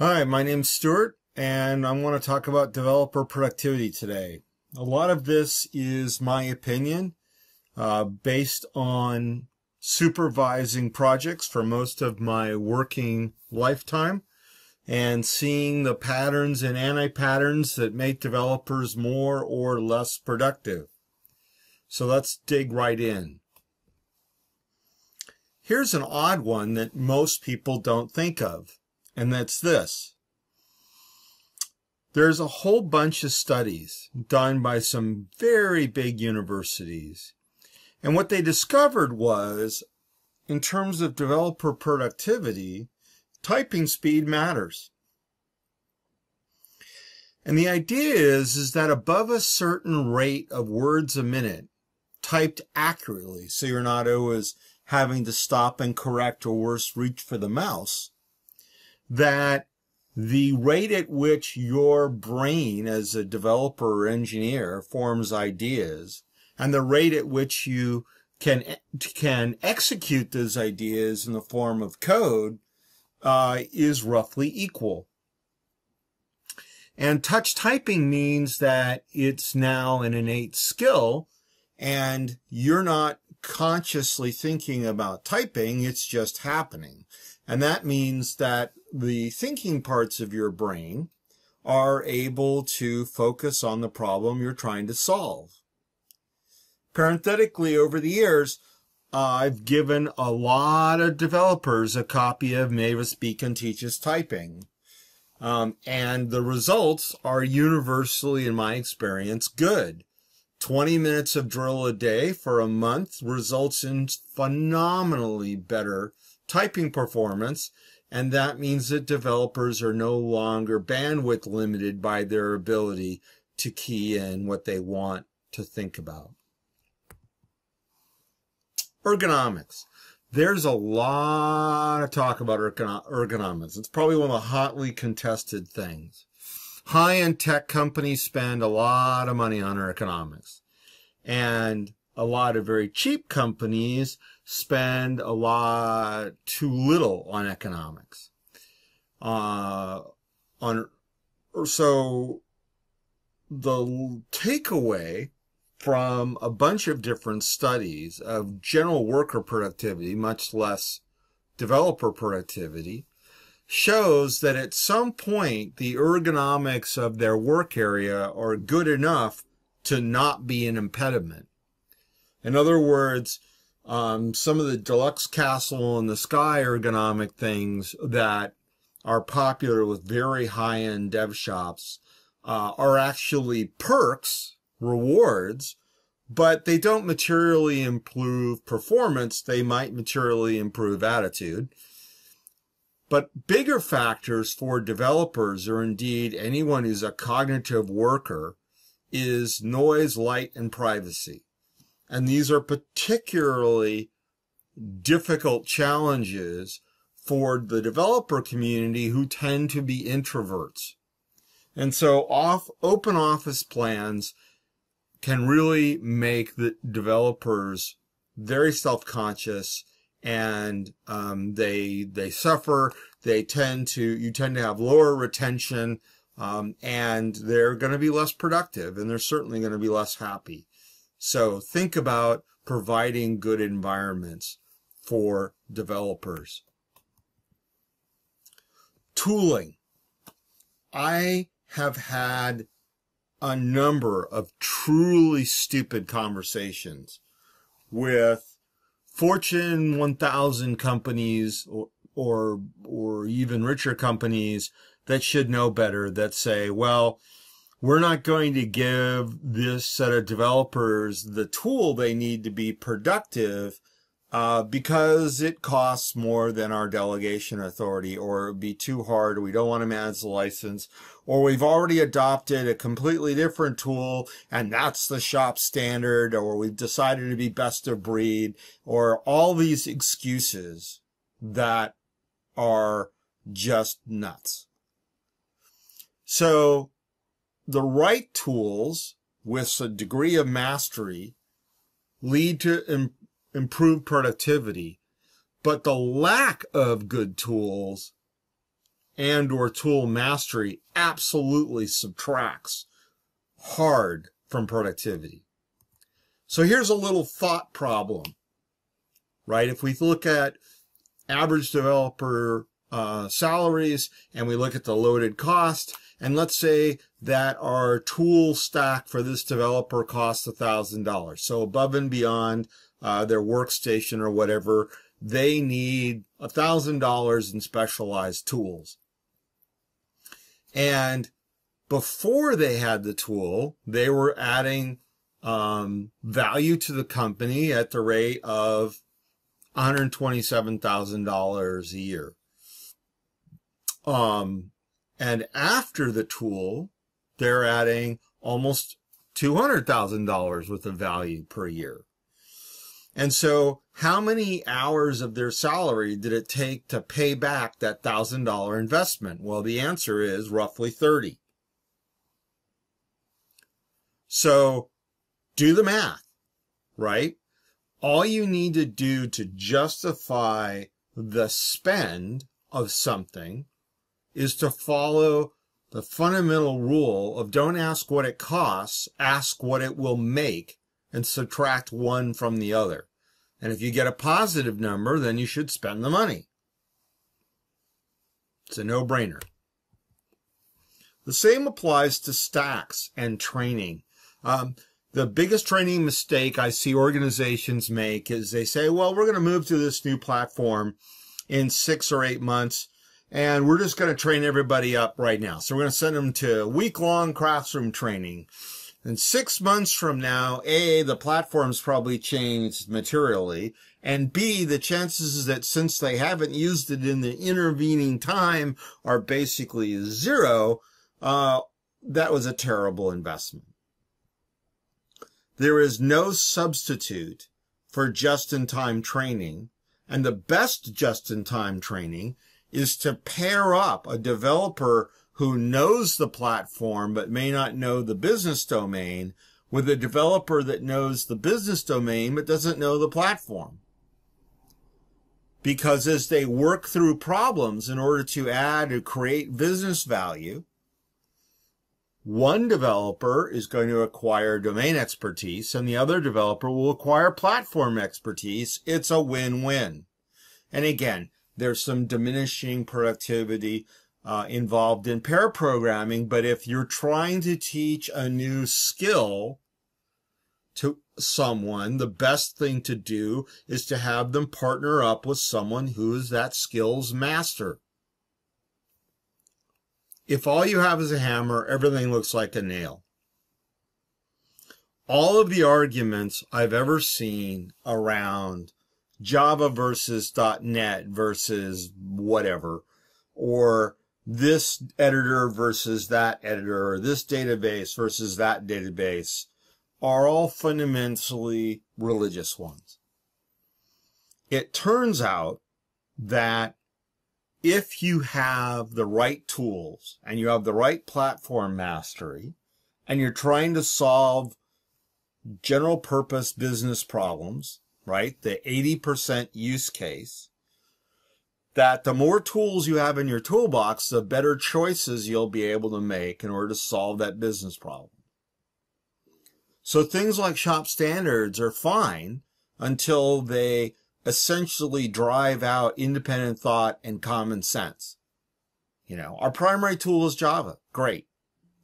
Hi, my name's Stuart, and I want to talk about developer productivity today. A lot of this is my opinion uh, based on supervising projects for most of my working lifetime and seeing the patterns and anti-patterns that make developers more or less productive. So let's dig right in. Here's an odd one that most people don't think of and that's this. There's a whole bunch of studies done by some very big universities. And what they discovered was, in terms of developer productivity, typing speed matters. And the idea is, is that above a certain rate of words a minute, typed accurately, so you're not always having to stop and correct or worse, reach for the mouse, that the rate at which your brain as a developer or engineer forms ideas and the rate at which you can can execute those ideas in the form of code uh, is roughly equal. And touch typing means that it's now an innate skill and you're not consciously thinking about typing, it's just happening. And that means that the thinking parts of your brain are able to focus on the problem you're trying to solve. Parenthetically, over the years, I've given a lot of developers a copy of Mavis Beacon Teaches Typing. Um, and the results are universally, in my experience, good. 20 minutes of drill a day for a month results in phenomenally better typing performance. And that means that developers are no longer bandwidth limited by their ability to key in what they want to think about. Ergonomics. There's a lot of talk about ergonomics. It's probably one of the hotly contested things. High-end tech companies spend a lot of money on ergonomics. And a lot of very cheap companies spend a lot too little on economics. Uh, on so the takeaway from a bunch of different studies of general worker productivity, much less developer productivity, shows that at some point the ergonomics of their work area are good enough to not be an impediment. In other words, um, some of the deluxe castle in the sky ergonomic things that are popular with very high-end dev shops uh, are actually perks, rewards, but they don't materially improve performance. They might materially improve attitude. But bigger factors for developers, or indeed anyone who's a cognitive worker, is noise, light, and privacy. And these are particularly difficult challenges for the developer community who tend to be introverts. And so off open office plans can really make the developers very self-conscious and um, they they suffer. They tend to you tend to have lower retention um, and they're going to be less productive and they're certainly going to be less happy. So think about providing good environments for developers. Tooling. I have had a number of truly stupid conversations with Fortune 1000 companies or, or, or even richer companies that should know better that say, well, we're not going to give this set of developers the tool they need to be productive uh, because it costs more than our delegation authority or it would be too hard we don't want to manage the license or we've already adopted a completely different tool and that's the shop standard or we've decided to be best of breed or all these excuses that are just nuts. So the right tools with a degree of mastery lead to Im- improved productivity, but the lack of good tools and or tool mastery absolutely subtracts hard from productivity. So here's a little thought problem, right? If we look at average developer uh, salaries and we look at the loaded cost, and let's say that our tool stack for this developer costs $1,000. So above and beyond uh, their workstation or whatever, they need $1,000 in specialized tools. And before they had the tool, they were adding um, value to the company at the rate of $127,000 a year. Um, and after the tool, they're adding almost $200,000 worth of value per year. And so how many hours of their salary did it take to pay back that thousand dollar investment? Well, the answer is roughly 30. So do the math, right? All you need to do to justify the spend of something is to follow the fundamental rule of don't ask what it costs, ask what it will make and subtract one from the other. And if you get a positive number, then you should spend the money. It's a no-brainer. The same applies to stacks and training. Um, the biggest training mistake I see organizations make is they say, well, we're going to move to this new platform in six or eight months, and we're just going to train everybody up right now. So we're going to send them to week long classroom training. And six months from now, A, the platform's probably changed materially. And B, the chances that since they haven't used it in the intervening time are basically zero. Uh, that was a terrible investment. There is no substitute for just-in-time training. And the best just-in-time training is to pair up a developer who knows the platform but may not know the business domain with a developer that knows the business domain but doesn't know the platform. Because as they work through problems in order to add or create business value, one developer is going to acquire domain expertise and the other developer will acquire platform expertise. It's a win-win. And again, there's some diminishing productivity uh, involved in pair programming, but if you're trying to teach a new skill to someone, the best thing to do is to have them partner up with someone who is that skill's master. If all you have is a hammer, everything looks like a nail. All of the arguments I've ever seen around Java versus .NET versus whatever, or this editor versus that editor, or this database versus that database, are all fundamentally religious ones. It turns out that if you have the right tools and you have the right platform mastery and you're trying to solve general purpose business problems, right? The 80% use case, that the more tools you have in your toolbox, the better choices you'll be able to make in order to solve that business problem. So things like shop standards are fine until they essentially drive out independent thought and common sense. You know, our primary tool is Java. Great.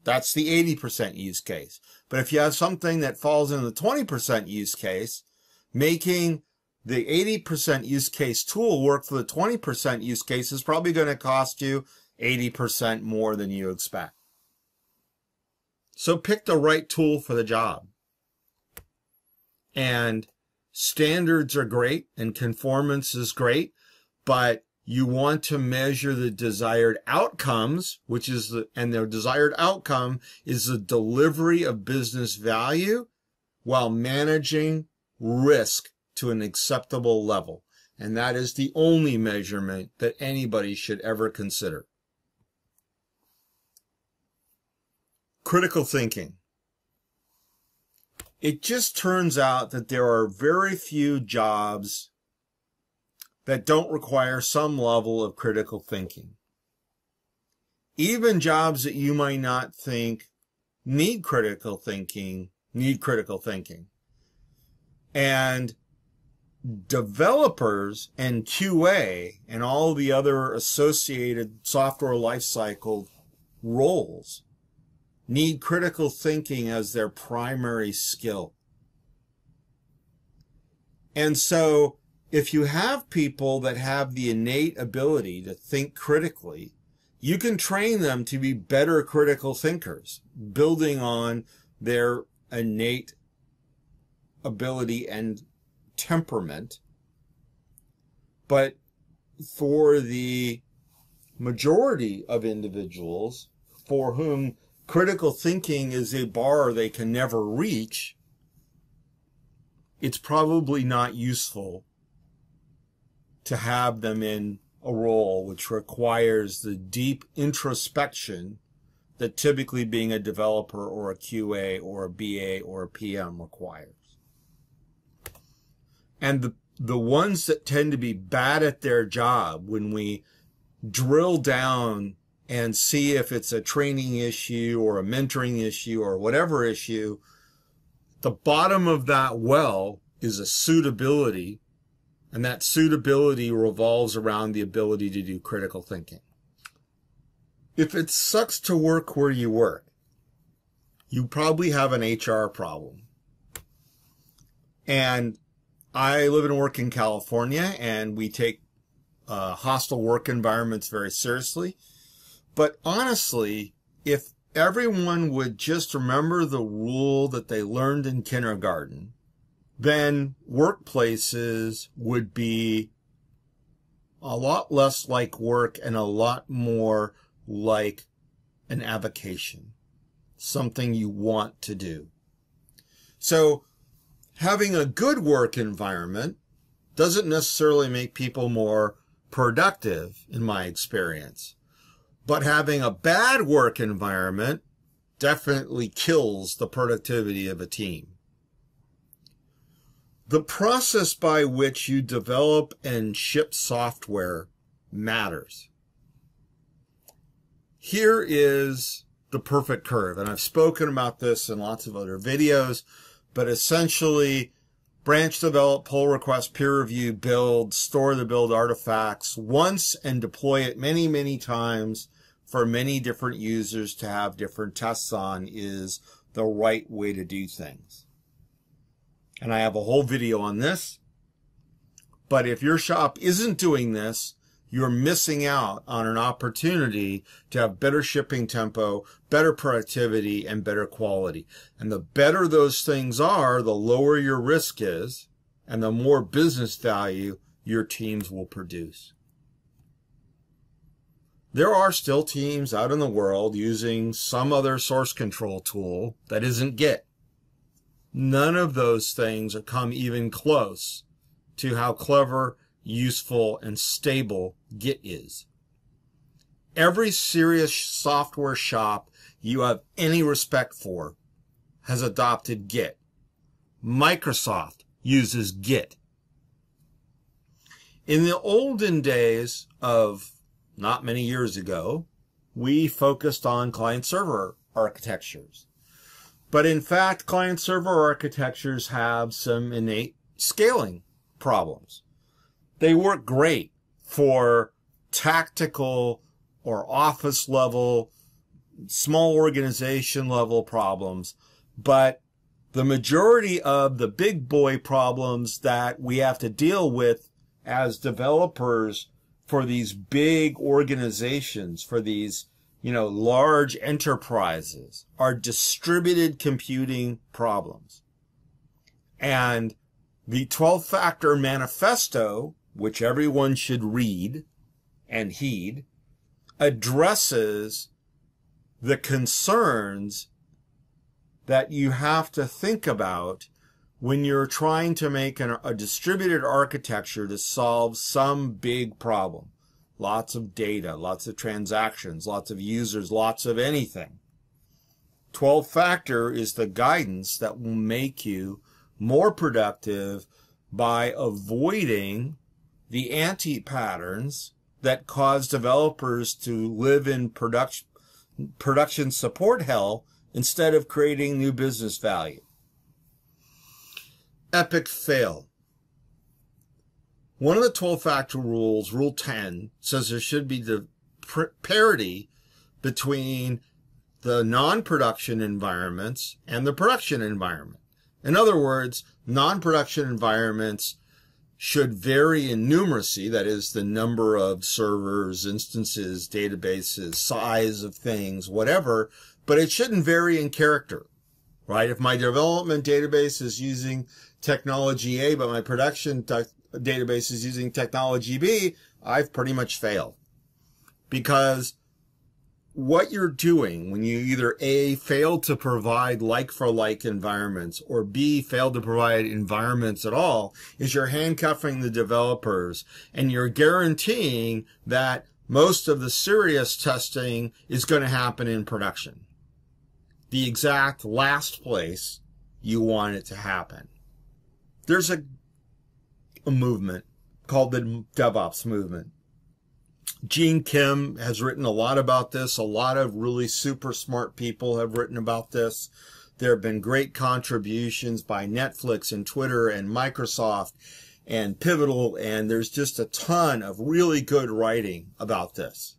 That's the 80% use case. But if you have something that falls in the 20% use case, making the 80% use case tool work for the 20% use case is probably going to cost you 80% more than you expect. So pick the right tool for the job. And standards are great and conformance is great, but you want to measure the desired outcomes, which is the, and the desired outcome is the delivery of business value while managing risk to an acceptable level. And that is the only measurement that anybody should ever consider. Critical thinking. It just turns out that there are very few jobs that don't require some level of critical thinking. even jobs that you might not think need critical thinking, need critical thinking. And developers and QA and all the other associated software lifecycle roles need critical thinking as their primary skill. And so if you have people that have the innate ability to think critically, you can train them to be better critical thinkers, building on their innate ability and temperament. But for the majority of individuals for whom critical thinking is a bar they can never reach, it's probably not useful to have them in a role which requires the deep introspection that typically being a developer or a QA or a BA or a PM requires. And the, the ones that tend to be bad at their job when we drill down and see if it's a training issue or a mentoring issue or whatever issue, the bottom of that well is a suitability and that suitability revolves around the ability to do critical thinking. If it sucks to work where you work, you probably have an HR problem. And I live and work in California and we take uh, hostile work environments very seriously. But honestly, if everyone would just remember the rule that they learned in kindergarten, then workplaces would be a lot less like work and a lot more like an avocation, something you want to do. So having a good work environment doesn't necessarily make people more productive in my experience. But having a bad work environment definitely kills the productivity of a team. The process by which you develop and ship software matters. Here is the perfect curve, and I've spoken about this in lots of other videos, but essentially branch develop, pull request, peer review, build, store the build artifacts once and deploy it many, many times for many different users to have different tests on is the right way to do things and I have a whole video on this. But if your shop isn't doing this, you're missing out on an opportunity to have better shipping tempo, better productivity, and better quality. And the better those things are, the lower your risk is, and the more business value your teams will produce. There are still teams out in the world using some other source control tool that isn't Git. None of those things come even close to how clever, useful, and stable Git is. Every serious software shop you have any respect for has adopted Git. Microsoft uses Git. In the olden days of not many years ago, we focused on client server architectures. But in fact, client server architectures have some innate scaling problems. They work great for tactical or office level, small organization level problems, but the majority of the big boy problems that we have to deal with as developers for these big organizations, for these you know, large enterprises are distributed computing problems. And the 12 factor manifesto, which everyone should read and heed, addresses the concerns that you have to think about when you're trying to make an, a distributed architecture to solve some big problem lots of data, lots of transactions, lots of users, lots of anything. 12 factor is the guidance that will make you more productive by avoiding the anti patterns that cause developers to live in production production support hell instead of creating new business value. Epic fail. One of the 12 factor rules, Rule 10, says there should be the parity between the non-production environments and the production environment. In other words, non-production environments should vary in numeracy, that is the number of servers, instances, databases, size of things, whatever, but it shouldn't vary in character, right? If my development database is using technology A, but my production database is using technology B, I've pretty much failed because what you're doing when you either A, fail to provide like for like environments or B, fail to provide environments at all is you're handcuffing the developers and you're guaranteeing that most of the serious testing is going to happen in production. The exact last place you want it to happen. There's a, a movement called the DevOps movement Gene Kim has written a lot about this. A lot of really super smart people have written about this. There have been great contributions by Netflix and Twitter and Microsoft and Pivotal, and there's just a ton of really good writing about this.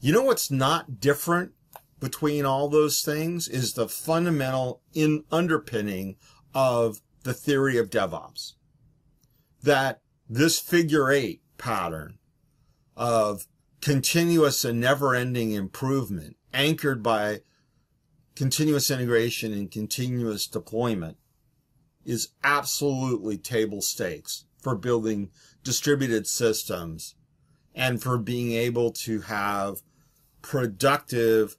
You know what's not different between all those things is the fundamental in underpinning of the theory of DevOps. That this figure eight pattern of continuous and never ending improvement anchored by continuous integration and continuous deployment is absolutely table stakes for building distributed systems and for being able to have productive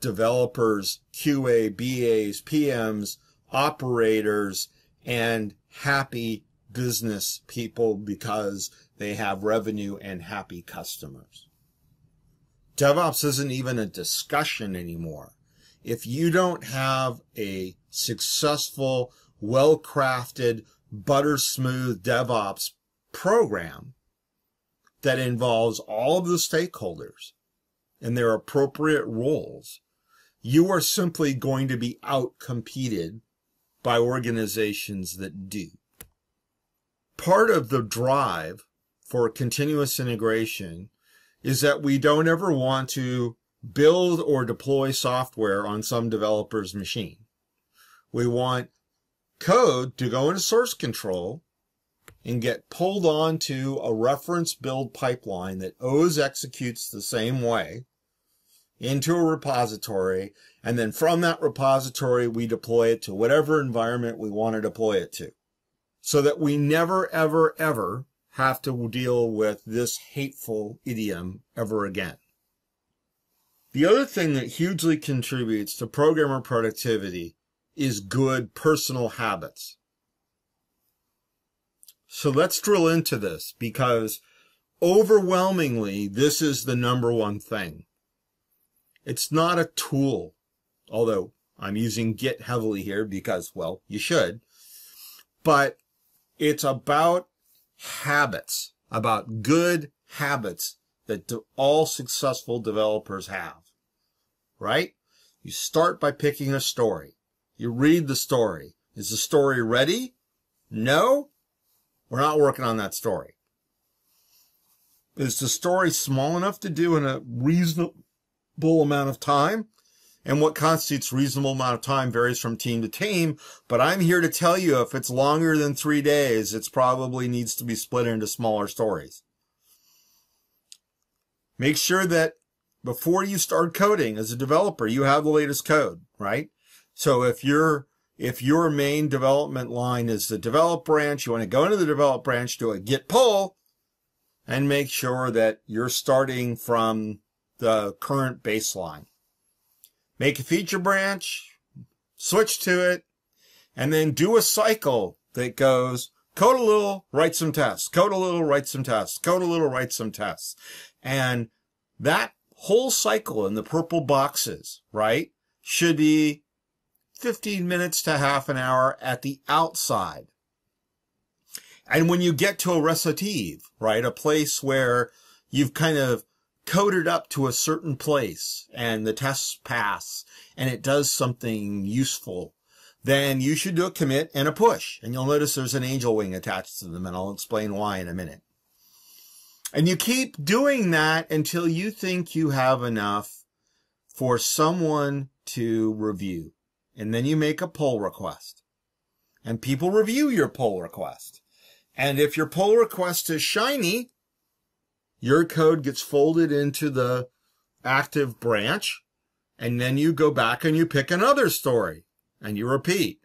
developers, QA, BAs, PMs, operators, and happy business people because they have revenue and happy customers. DevOps isn't even a discussion anymore. If you don't have a successful, well-crafted, butter smooth DevOps program that involves all of the stakeholders and their appropriate roles, you are simply going to be out competed by organizations that do. Part of the drive for continuous integration is that we don't ever want to build or deploy software on some developer's machine. We want code to go into source control and get pulled onto a reference build pipeline that always executes the same way into a repository. And then from that repository, we deploy it to whatever environment we want to deploy it to so that we never, ever, ever have to deal with this hateful idiom ever again. The other thing that hugely contributes to programmer productivity is good personal habits. So let's drill into this because overwhelmingly, this is the number one thing. It's not a tool, although I'm using Git heavily here because, well, you should, but it's about habits, about good habits that all successful developers have, right? You start by picking a story. You read the story. Is the story ready? No? We're not working on that story. Is the story small enough to do in a reasonable amount of time? And what constitutes reasonable amount of time varies from team to team. But I'm here to tell you if it's longer than three days, it probably needs to be split into smaller stories. Make sure that before you start coding as a developer, you have the latest code, right? So if your if your main development line is the develop branch, you want to go into the develop branch, do a git pull, and make sure that you're starting from the current baseline make a feature branch, switch to it, and then do a cycle that goes code a little, write some tests, code a little, write some tests, code a little, write some tests. And that whole cycle in the purple boxes, right, should be 15 minutes to half an hour at the outside. And when you get to a recitative, right, a place where you've kind of coded up to a certain place and the tests pass and it does something useful, then you should do a commit and a push. And you'll notice there's an angel wing attached to them and I'll explain why in a minute. And you keep doing that until you think you have enough for someone to review. And then you make a pull request. And people review your pull request. And if your pull request is shiny, your code gets folded into the active branch. And then you go back and you pick another story and you repeat.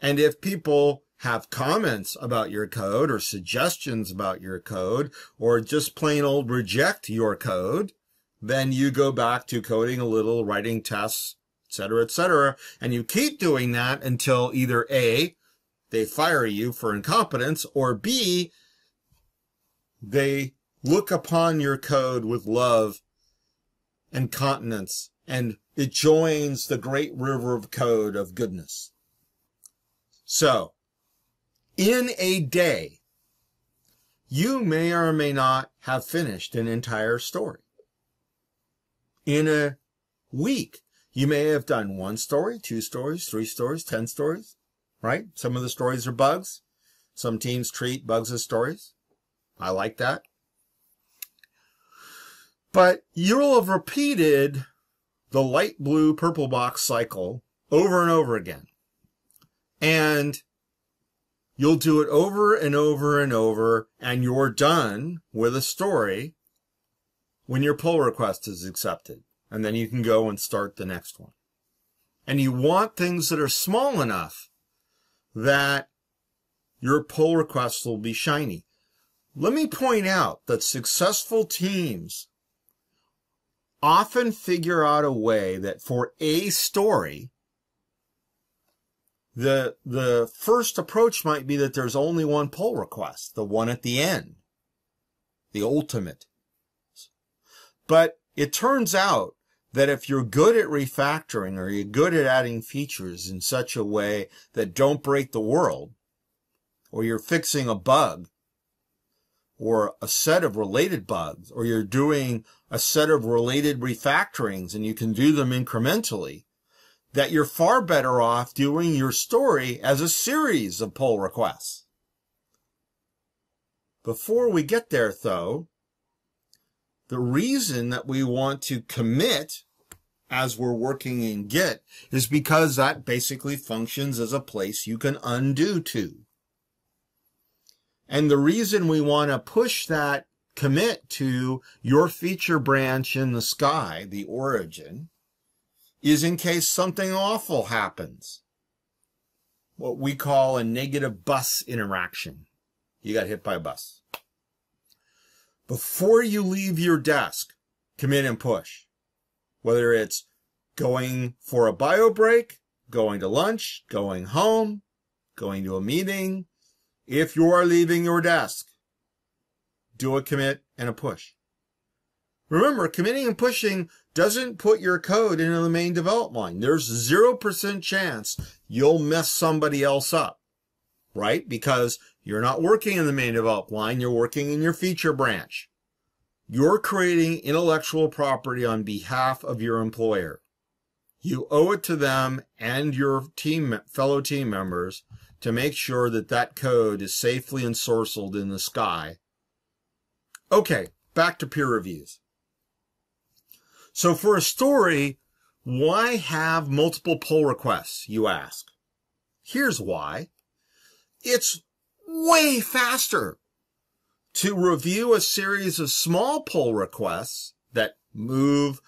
And if people have comments about your code or suggestions about your code or just plain old reject your code, then you go back to coding a little, writing tests, etc., etc., and you keep doing that until either A, they fire you for incompetence, or B, they look upon your code with love and continence, and it joins the great river of code of goodness. So, in a day, you may or may not have finished an entire story. In a week, you may have done one story, two stories, three stories, ten stories, right? Some of the stories are bugs. Some teams treat bugs as stories. I like that. But you'll have repeated the light blue purple box cycle over and over again. And You'll do it over and over and over, and you're done with a story when your pull request is accepted. And then you can go and start the next one. And you want things that are small enough that your pull request will be shiny. Let me point out that successful teams often figure out a way that for a story, the the first approach might be that there's only one pull request, the one at the end, the ultimate. But it turns out that if you're good at refactoring or you're good at adding features in such a way that don't break the world, or you're fixing a bug, or a set of related bugs, or you're doing a set of related refactorings and you can do them incrementally, that you're far better off doing your story as a series of pull requests. Before we get there, though, the reason that we want to commit as we're working in Git is because that basically functions as a place you can undo to. And the reason we want to push that commit to your feature branch in the sky, the origin, is in case something awful happens. What we call a negative bus interaction. You got hit by a bus. Before you leave your desk, commit and push. Whether it's going for a bio break, going to lunch, going home, going to a meeting. If you are leaving your desk, do a commit and a push. Remember, committing and pushing doesn't put your code into the main develop line. There's 0% chance you'll mess somebody else up, right? Because you're not working in the main develop line. You're working in your feature branch. You're creating intellectual property on behalf of your employer. You owe it to them and your team, fellow team members to make sure that that code is safely ensorcelled in the sky. Okay, back to peer reviews. So for a story, why have multiple pull requests, you ask? Here's why. It's way faster to review a series of small pull requests that move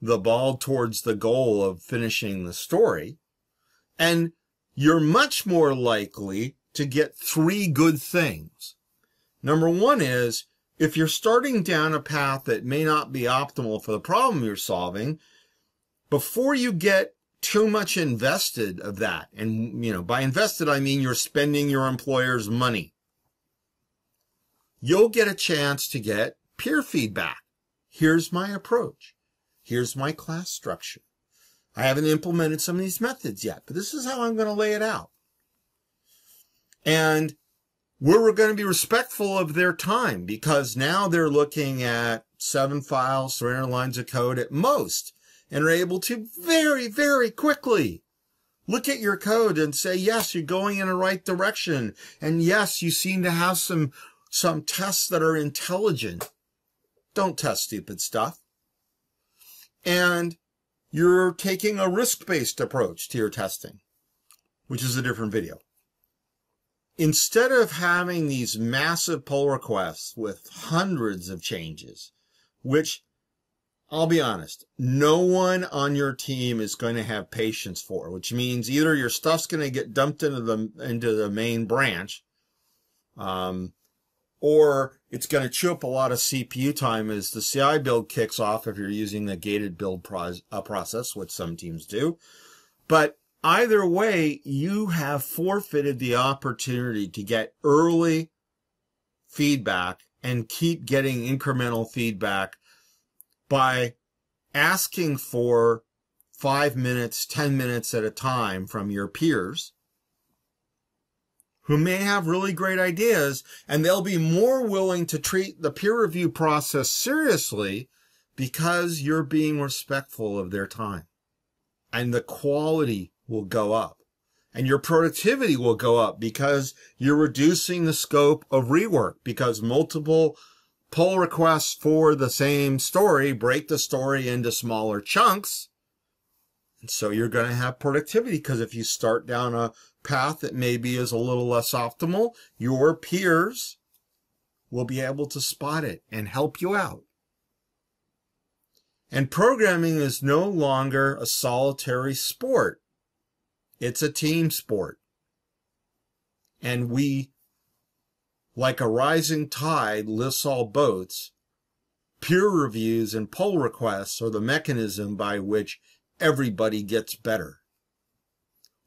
the ball towards the goal of finishing the story. And you're much more likely to get three good things. Number one is if you're starting down a path that may not be optimal for the problem you're solving, before you get too much invested of that, and you know, by invested I mean you're spending your employer's money, you'll get a chance to get peer feedback. Here's my approach. Here's my class structure. I haven't implemented some of these methods yet, but this is how I'm going to lay it out. And we're going to be respectful of their time because now they're looking at seven files, 300 lines of code at most, and are able to very, very quickly look at your code and say, yes, you're going in the right direction. And yes, you seem to have some, some tests that are intelligent. Don't test stupid stuff. And you're taking a risk-based approach to your testing, which is a different video. Instead of having these massive pull requests with hundreds of changes, which I'll be honest, no one on your team is going to have patience for, which means either your stuff's going to get dumped into the, into the main branch, um, or it's going to chew up a lot of CPU time as the CI build kicks off if you're using the gated build uh, process, which some teams do. But either way, you have forfeited the opportunity to get early feedback and keep getting incremental feedback by asking for five minutes, 10 minutes at a time from your peers who may have really great ideas and they'll be more willing to treat the peer review process seriously because you're being respectful of their time and the quality will go up and your productivity will go up because you're reducing the scope of rework because multiple pull requests for the same story break the story into smaller chunks. And so you're going to have productivity because if you start down a path that maybe is a little less optimal, your peers will be able to spot it and help you out. And programming is no longer a solitary sport. It's a team sport. And we, like a rising tide lifts all boats, peer reviews and pull requests are the mechanism by which everybody gets better.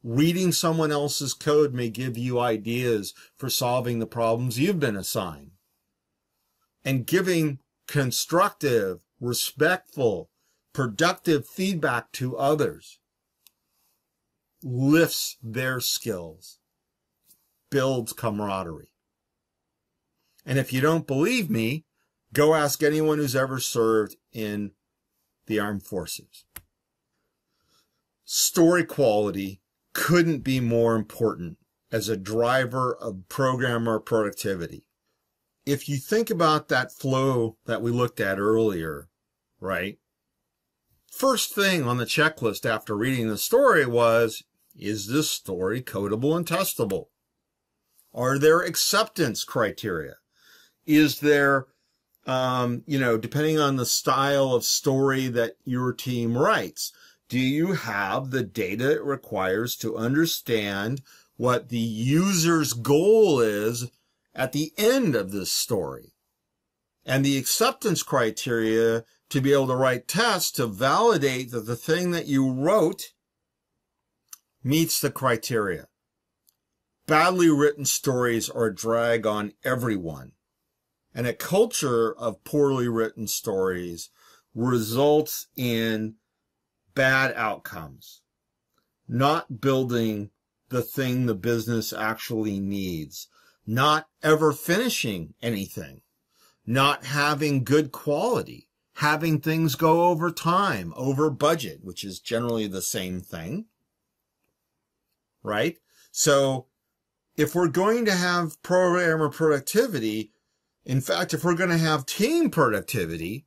Reading someone else's code may give you ideas for solving the problems you've been assigned. And giving constructive, respectful, productive feedback to others lifts their skills, builds camaraderie. And if you don't believe me, go ask anyone who's ever served in the armed forces. Story quality couldn't be more important as a driver of programmer productivity. If you think about that flow that we looked at earlier, right? First thing on the checklist after reading the story was, is this story codable and testable? Are there acceptance criteria? Is there, um, you know, depending on the style of story that your team writes, do you have the data it requires to understand what the user's goal is at the end of this story? And the acceptance criteria to be able to write tests to validate that the thing that you wrote meets the criteria. Badly written stories are a drag on everyone. And a culture of poorly written stories results in bad outcomes, not building the thing the business actually needs, not ever finishing anything, not having good quality, having things go over time, over budget, which is generally the same thing. Right? So if we're going to have programmer productivity, in fact, if we're going to have team productivity,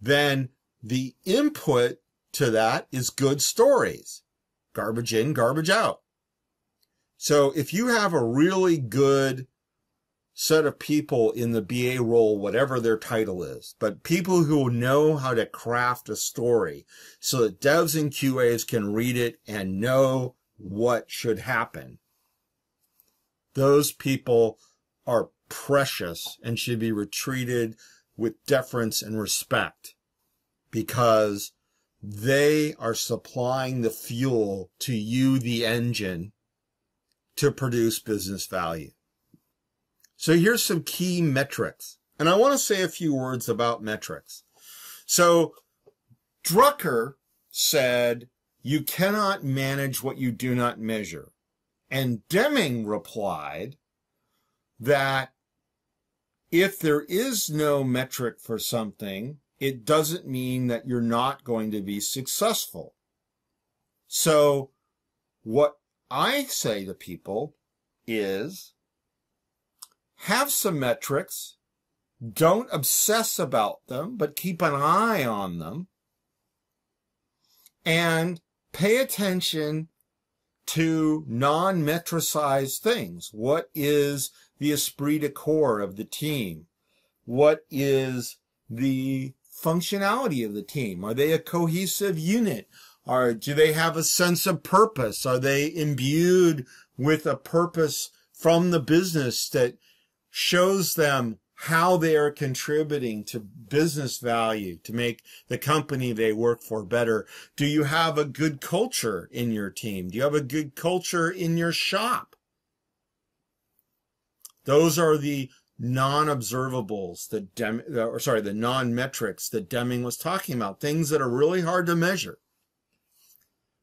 then the input to that is good stories. Garbage in, garbage out. So if you have a really good set of people in the BA role, whatever their title is, but people who know how to craft a story so that devs and QAs can read it and know what should happen. Those people are precious and should be retreated with deference and respect because they are supplying the fuel to you, the engine, to produce business value. So here's some key metrics. And I want to say a few words about metrics. So Drucker said, you cannot manage what you do not measure. And Deming replied, that if there is no metric for something, it doesn't mean that you're not going to be successful. So what I say to people is have some metrics. Don't obsess about them, but keep an eye on them and pay attention to non-metricized things. What is the esprit de corps of the team? What is the functionality of the team? Are they a cohesive unit? Are, do they have a sense of purpose? Are they imbued with a purpose from the business that shows them how they are contributing to business value to make the company they work for better. Do you have a good culture in your team? Do you have a good culture in your shop? Those are the non-observables that Dem, uh, or sorry, the non-metrics that Deming was talking about, things that are really hard to measure.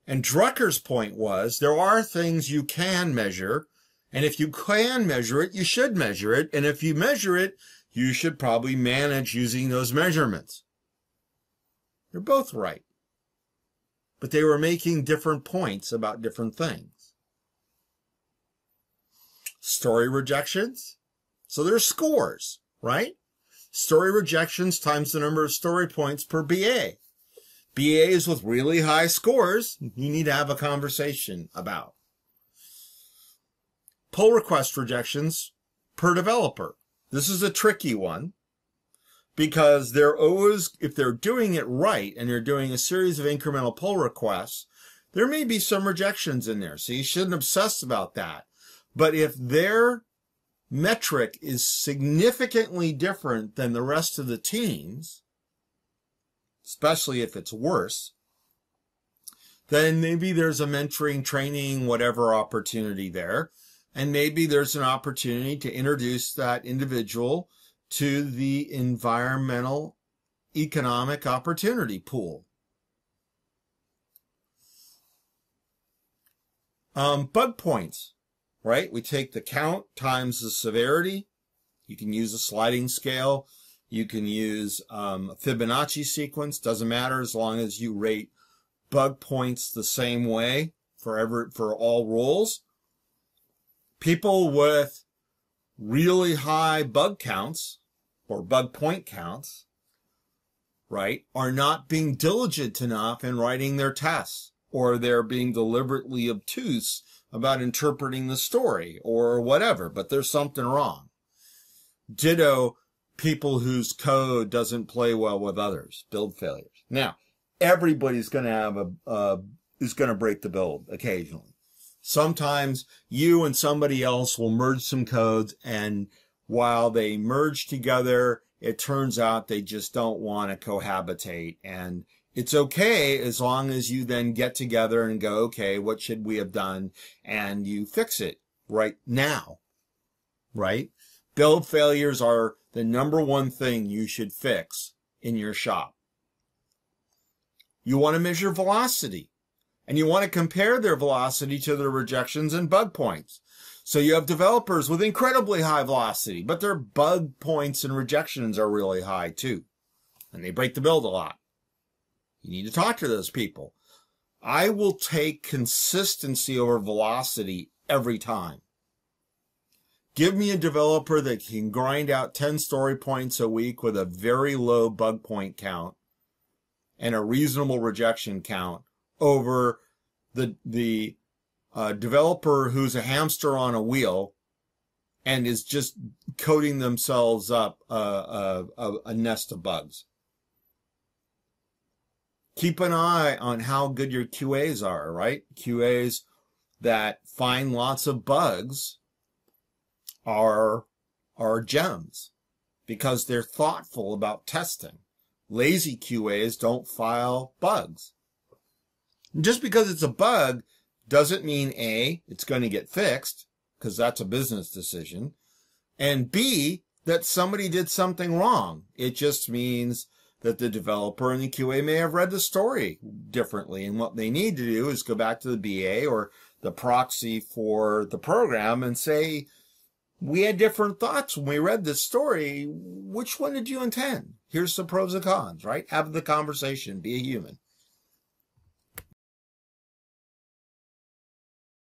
And Drucker's point was there are things you can measure and if you can measure it, you should measure it. And if you measure it, you should probably manage using those measurements. They're both right. But they were making different points about different things. Story rejections. So there's scores, right? Story rejections times the number of story points per BA. BAs with really high scores, you need to have a conversation about pull request rejections per developer. This is a tricky one because they're always, if they're doing it right and you're doing a series of incremental pull requests, there may be some rejections in there. So you shouldn't obsess about that. But if their metric is significantly different than the rest of the teams, especially if it's worse, then maybe there's a mentoring, training, whatever opportunity there. And maybe there's an opportunity to introduce that individual to the environmental economic opportunity pool. Um, bug points, right? We take the count times the severity. You can use a sliding scale. You can use um, Fibonacci sequence. Doesn't matter as long as you rate bug points the same way for ever, for all roles people with really high bug counts or bug point counts, right, are not being diligent enough in writing their tests or they're being deliberately obtuse about interpreting the story or whatever, but there's something wrong. Ditto people whose code doesn't play well with others, build failures. Now, everybody's going to have a, uh, is going to break the build occasionally. Sometimes you and somebody else will merge some codes and while they merge together, it turns out they just don't want to cohabitate and it's okay as long as you then get together and go, okay, what should we have done? And you fix it right now, right? Build failures are the number one thing you should fix in your shop. You want to measure velocity and you want to compare their velocity to their rejections and bug points. So you have developers with incredibly high velocity, but their bug points and rejections are really high too. And they break the build a lot. You need to talk to those people. I will take consistency over velocity every time. Give me a developer that can grind out 10 story points a week with a very low bug point count and a reasonable rejection count over the the uh, developer who's a hamster on a wheel and is just coding themselves up a, a, a, a nest of bugs. Keep an eye on how good your QAs are, right? QAs that find lots of bugs are are gems because they're thoughtful about testing. Lazy QAs don't file bugs. Just because it's a bug doesn't mean A, it's going to get fixed, because that's a business decision, and B, that somebody did something wrong. It just means that the developer and the QA may have read the story differently. And what they need to do is go back to the BA or the proxy for the program and say, we had different thoughts when we read this story. Which one did you intend? Here's the pros and cons, right? Have the conversation, be a human.